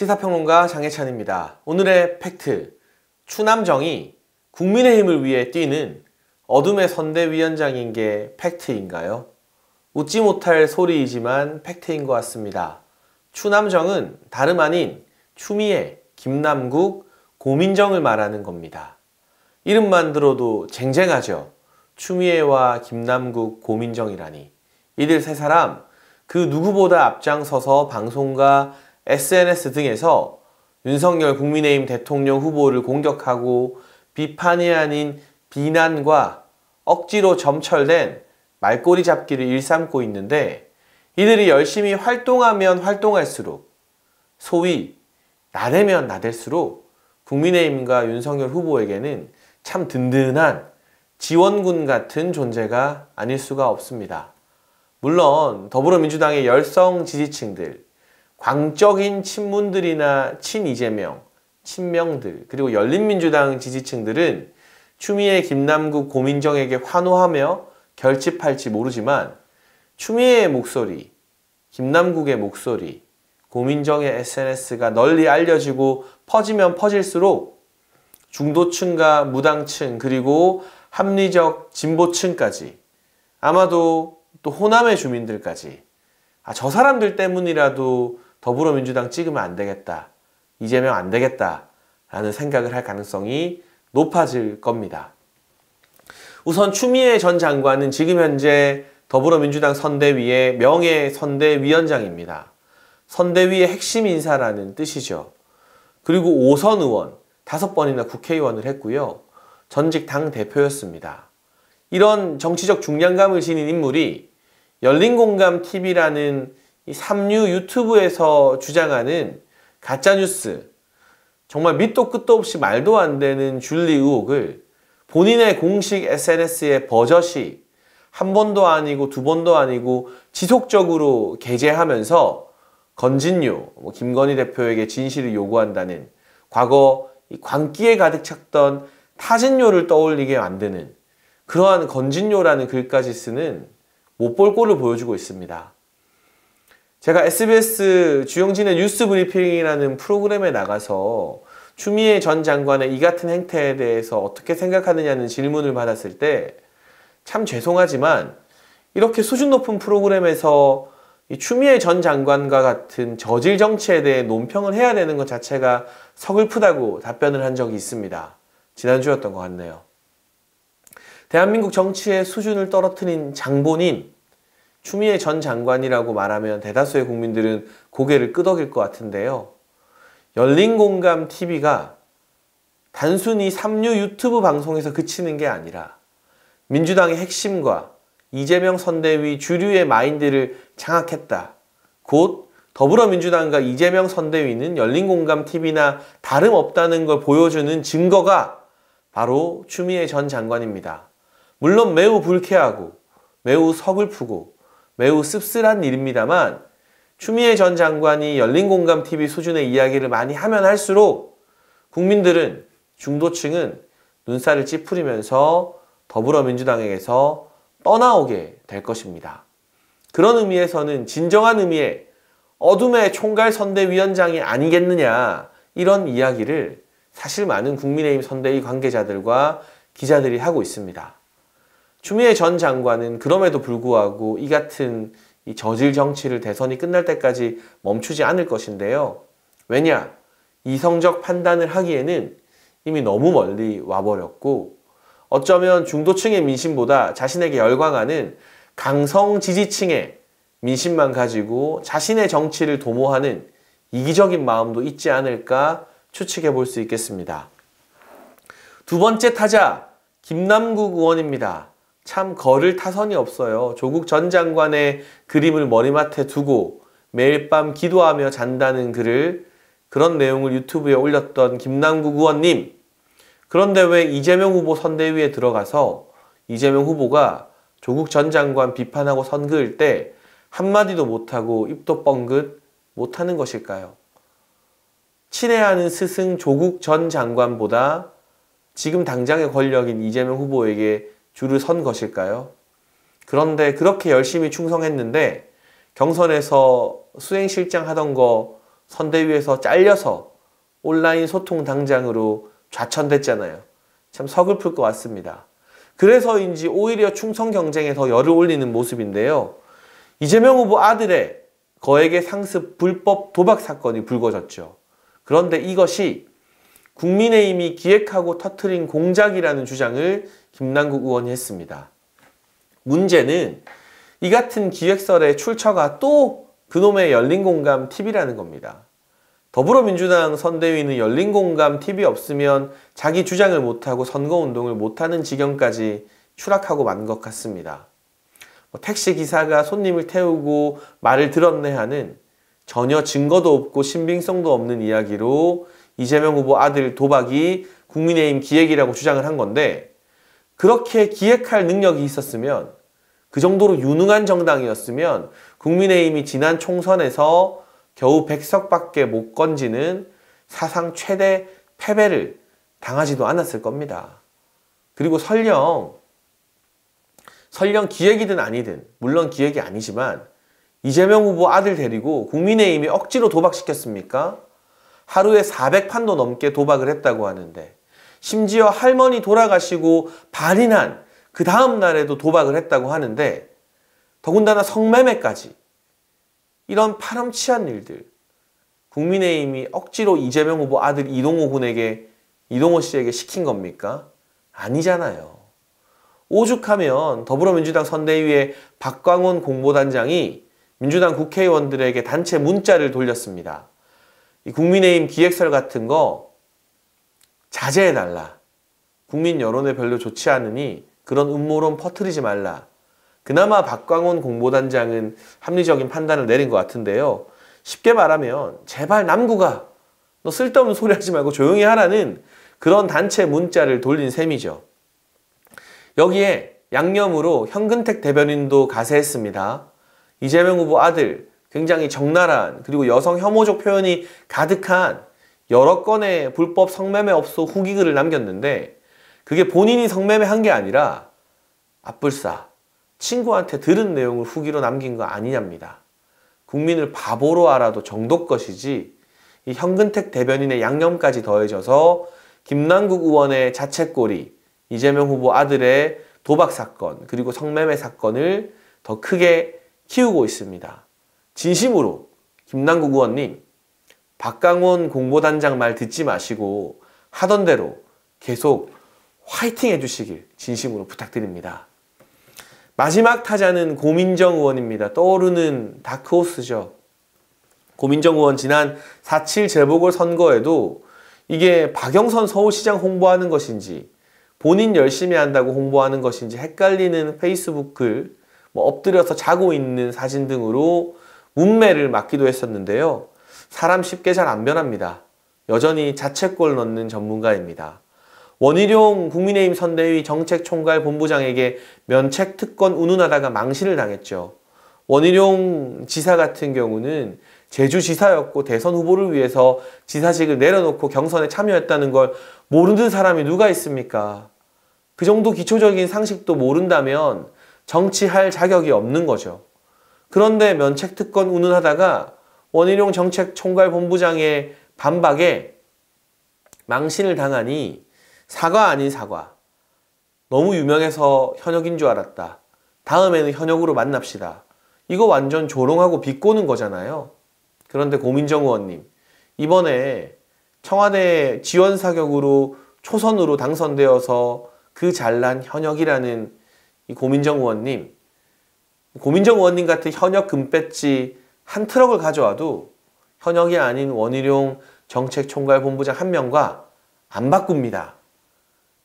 시사평론가 장예찬입니다. 오늘의 팩트. 추남정이 국민의힘을 위해 뛰는 어둠의 선대위원장인 게 팩트인가요? 웃지 못할 소리이지만 팩트인 것 같습니다. 추남정은 다름 아닌 추미애, 김남국, 고민정을 말하는 겁니다. 이름만 들어도 쟁쟁하죠. 추미애와 김남국, 고민정이라니. 이들 세 사람 그 누구보다 앞장서서 방송과 SNS 등에서 윤석열 국민의힘 대통령 후보를 공격하고 비판이 아닌 비난과 억지로 점철된 말꼬리 잡기를 일삼고 있는데 이들이 열심히 활동하면 활동할수록 소위 나대면 나댈수록 국민의힘과 윤석열 후보에게는 참 든든한 지원군 같은 존재가 아닐 수가 없습니다. 물론 더불어민주당의 열성 지지층들, 광적인 친문들이나 친이재명, 친명들, 그리고 열린민주당 지지층들은 추미애, 김남국, 고민정에게 환호하며 결집할지 모르지만 추미애의 목소리, 김남국의 목소리, 고민정의 SNS가 널리 알려지고 퍼지면 퍼질수록 중도층과 무당층 그리고 합리적 진보층까지 아마도 또 호남의 주민들까지 아, 저 사람들 때문이라도 더불어민주당 찍으면 안 되겠다. 이재명 안 되겠다. 라는 생각을 할 가능성이 높아질 겁니다. 우선 추미애 전 장관은 지금 현재 더불어민주당 선대위의 명예 선대위원장입니다. 선대위의 핵심 인사라는 뜻이죠. 그리고 오선 의원 다섯 번이나 국회의원을 했고요. 전직 당 대표였습니다. 이런 정치적 중량감을 지닌 인물이 열린공감 TV라는 이 삼류 유튜브에서 주장하는 가짜뉴스, 정말 밑도 끝도 없이 말도 안 되는 줄리 의혹을 본인의 공식 SNS에 버젓이 한 번도 아니고 두 번도 아니고 지속적으로 게재하면서 건진요, 뭐 김건희 대표에게 진실을 요구한다는 과거 광기에 가득 찼던 타진요를 떠올리게 만드는 그러한 건진요라는 글까지 쓰는 못 볼 꼴을 보여주고 있습니다. 제가 SBS 주영진의 뉴스 브리핑이라는 프로그램에 나가서 추미애 전 장관의 이 같은 행태에 대해서 어떻게 생각하느냐는 질문을 받았을 때 참 죄송하지만 이렇게 수준 높은 프로그램에서 추미애 전 장관과 같은 저질 정치에 대해 논평을 해야 되는 것 자체가 서글프다고 답변을 한 적이 있습니다. 지난주였던 것 같네요. 대한민국 정치의 수준을 떨어뜨린 장본인 추미애 전 장관이라고 말하면 대다수의 국민들은 고개를 끄덕일 것 같은데요. 열린공감 TV가 단순히 삼류 유튜브 방송에서 그치는 게 아니라 민주당의 핵심과 이재명 선대위 주류의 마인드를 장악했다. 곧 더불어민주당과 이재명 선대위는 열린공감 TV나 다름없다는 걸 보여주는 증거가 바로 추미애 전 장관입니다. 물론 매우 불쾌하고 매우 서글프고 매우 씁쓸한 일입니다만 추미애 전 장관이 열린공감TV 수준의 이야기를 많이 하면 할수록 국민들은 중도층은 눈살을 찌푸리면서 더불어민주당에게서 떠나오게 될 것입니다. 그런 의미에서는 진정한 의미의 어둠의 총괄 선대위원장이 아니겠느냐 이런 이야기를 사실 많은 국민의힘 선대위 관계자들과 기자들이 하고 있습니다. 추미애 전 장관은 그럼에도 불구하고 이 같은 이 저질 정치를 대선이 끝날 때까지 멈추지 않을 것인데요. 왜냐? 이성적 판단을 하기에는 이미 너무 멀리 와버렸고 어쩌면 중도층의 민심보다 자신에게 열광하는 강성 지지층의 민심만 가지고 자신의 정치를 도모하는 이기적인 마음도 있지 않을까 추측해 볼 수 있겠습니다. 두 번째 타자 김남국 의원입니다. 참 거를 타선이 없어요. 조국 전 장관의 그림을 머리맡에 두고 매일 밤 기도하며 잔다는 글을 그런 내용을 유튜브에 올렸던 김남국 의원님. 그런데 왜 이재명 후보 선대위에 들어가서 이재명 후보가 조국 전 장관 비판하고 선 그을 때 한마디도 못하고 입도 뻥긋 못하는 것일까요? 친애하는 스승 조국 전 장관보다 지금 당장의 권력인 이재명 후보에게 줄을 선 것일까요? 그런데 그렇게 열심히 충성했는데 경선에서 수행실장 하던 거 선대위에서 잘려서 온라인 소통 당장으로 좌천됐잖아요. 참 서글플 것 같습니다. 그래서인지 오히려 충성 경쟁에 더 열을 올리는 모습인데요. 이재명 후보 아들의 거액의 상습 불법 도박 사건이 불거졌죠. 그런데 이것이 국민의힘이 기획하고 터트린 공작이라는 주장을 김남국 의원이 했습니다. 문제는 이 같은 기획설의 출처가 또 그놈의 열린공감 TV라는 겁니다. 더불어민주당 선대위는 열린공감 TV 없으면 자기 주장을 못하고 선거운동을 못하는 지경까지 추락하고 만 것 같습니다. 뭐 택시 기사가 손님을 태우고 말을 들었네 하는 전혀 증거도 없고 신빙성도 없는 이야기로 이재명 후보 아들 도박이 국민의힘 기획이라고 주장을 한 건데 그렇게 기획할 능력이 있었으면 그 정도로 유능한 정당이었으면 국민의힘이 지난 총선에서 겨우 100석밖에 못 건지는 사상 최대 패배를 당하지도 않았을 겁니다. 그리고 설령 설령 기획이든 아니든 물론 기획이 아니지만 이재명 후보 아들 데리고 국민의힘이 억지로 도박시켰습니까? 하루에 400판도 넘게 도박을 했다고 하는데 심지어 할머니 돌아가시고 발인한 그 다음 날에도 도박을 했다고 하는데 더군다나 성매매까지 이런 파렴치한 일들 국민의힘이 억지로 이재명 후보 아들 이동호 군에게 이동호 씨에게 시킨 겁니까? 아니잖아요. 오죽하면 더불어민주당 선대위의 박광원 공보단장이 민주당 국회의원들에게 단체 문자를 돌렸습니다. 이 국민의힘 기획설 같은 거 자제해달라. 국민 여론에 별로 좋지 않으니 그런 음모론 퍼뜨리지 말라. 그나마 박광원 공보단장은 합리적인 판단을 내린 것 같은데요. 쉽게 말하면 제발 남구가 너 쓸데없는 소리 하지 말고 조용히 하라는 그런 단체 문자를 돌린 셈이죠. 여기에 양념으로 현근택 대변인도 가세했습니다. 이재명 후보 아들 굉장히 적나라한 그리고 여성 혐오적 표현이 가득한 여러 건의 불법 성매매 업소 후기글을 남겼는데 그게 본인이 성매매 한 게 아니라 앞불싸 친구한테 들은 내용을 후기로 남긴 거 아니냐입니다. 국민을 바보로 알아도 정도 것이지 이 현근택 대변인의 양념까지 더해져서 김남국 의원의 자책골이 이재명 후보 아들의 도박 사건 그리고 성매매 사건을 더 크게 키우고 있습니다. 진심으로 김남국 의원님 박강원 공보단장 말 듣지 마시고 하던 대로 계속 화이팅 해주시길 진심으로 부탁드립니다. 마지막 타자는 고민정 의원입니다. 떠오르는 다크호스죠. 고민정 의원 지난 4.7 재보궐 선거에도 이게 박영선 서울시장 홍보하는 것인지 본인 열심히 한다고 홍보하는 것인지 헷갈리는 페이스북 글, 뭐 엎드려서 자고 있는 사진 등으로 문매를 맞기도 했었는데요. 사람 쉽게 잘 안 변합니다. 여전히 자책골 넣는 전문가입니다. 원희룡 국민의힘 선대위 정책총괄 본부장에게 면책 특권 운운하다가 망신을 당했죠. 원희룡 지사 같은 경우는 제주지사였고 대선 후보를 위해서 지사직을 내려놓고 경선에 참여했다는 걸 모르는 사람이 누가 있습니까? 그 정도 기초적인 상식도 모른다면 정치할 자격이 없는 거죠. 그런데 면책특권 운운하다가 원희룡 정책 총괄 본부장의 반박에 망신을 당하니 사과 아닌 사과. 너무 유명해서 현역인 줄 알았다. 다음에는 현역으로 만납시다. 이거 완전 조롱하고 비꼬는 거잖아요. 그런데 고민정 의원님, 이번에 청와대 지원 사격으로 초선으로 당선되어서 그 잘난 현역이라는 이 고민정 의원님, 고민정 의원님 같은 현역 금배지 한 트럭을 가져와도 현역이 아닌 원희룡 정책총괄본부장 한 명과 안 바꿉니다.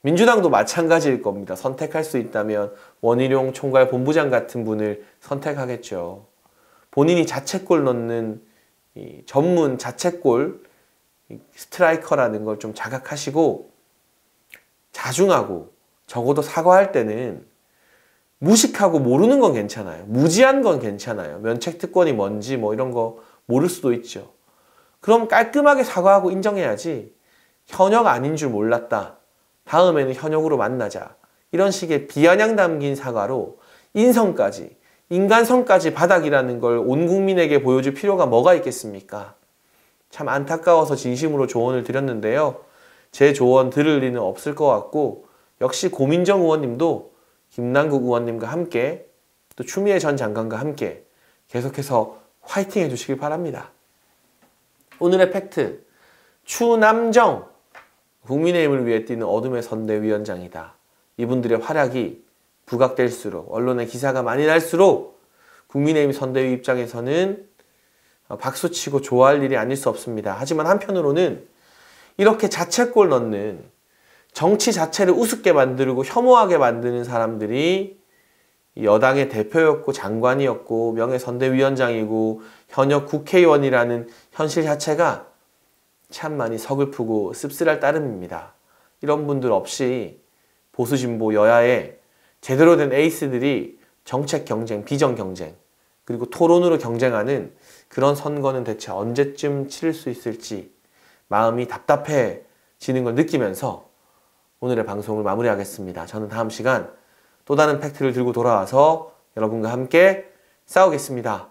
민주당도 마찬가지일 겁니다. 선택할 수 있다면 원희룡 총괄 본부장 같은 분을 선택하겠죠. 본인이 자책골 넣는 전문 자책골 스트라이커라는 걸 좀 자각하시고 자중하고 적어도 사과할 때는 무식하고 모르는 건 괜찮아요. 무지한 건 괜찮아요. 면책 특권이 뭔지 뭐 이런 거 모를 수도 있죠. 그럼 깔끔하게 사과하고 인정해야지 현역 아닌 줄 몰랐다. 다음에는 현역으로 만나자. 이런 식의 비아냥 담긴 사과로 인성까지, 인간성까지 바닥이라는 걸 온 국민에게 보여줄 필요가 뭐가 있겠습니까? 참 안타까워서 진심으로 조언을 드렸는데요. 제 조언 들을 리는 없을 것 같고 역시 고민정 의원님도 김남국 의원님과 함께 또 추미애 전 장관과 함께 계속해서 화이팅 해주시길 바랍니다. 오늘의 팩트 추남정 국민의힘을 위해 뛰는 어둠의 선대위원장이다. 이분들의 활약이 부각될수록 언론의 기사가 많이 날수록 국민의힘 선대위 입장에서는 박수치고 좋아할 일이 아닐 수 없습니다. 하지만 한편으로는 이렇게 자책골 넣는 정치 자체를 우습게 만들고 혐오하게 만드는 사람들이 여당의 대표였고 장관이었고 명예선대위원장이고 현역 국회의원이라는 현실 자체가 참 많이 서글프고 씁쓸할 따름입니다. 이런 분들 없이 보수 진보 여야의 제대로 된 에이스들이 정책 경쟁, 비전 경쟁, 그리고 토론으로 경쟁하는 그런 선거는 대체 언제쯤 치를 수 있을지 마음이 답답해지는 걸 느끼면서 오늘의 방송을 마무리하겠습니다. 저는 다음 시간 또 다른 팩트를 들고 돌아와서 여러분과 함께 싸우겠습니다.